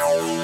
You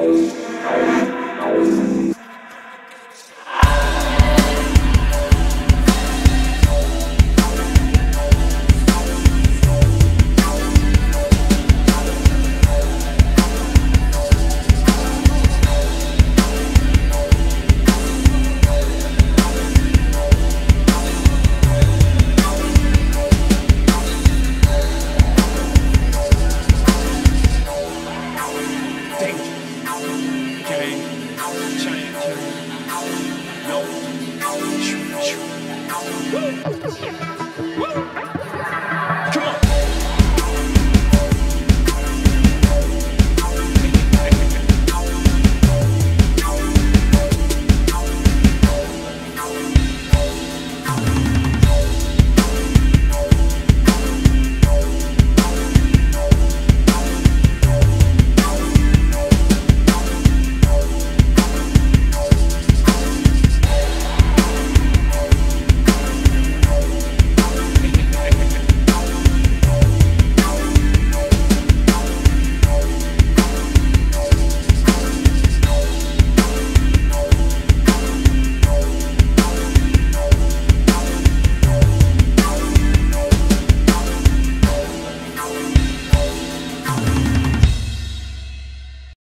danger. Woo! Woo!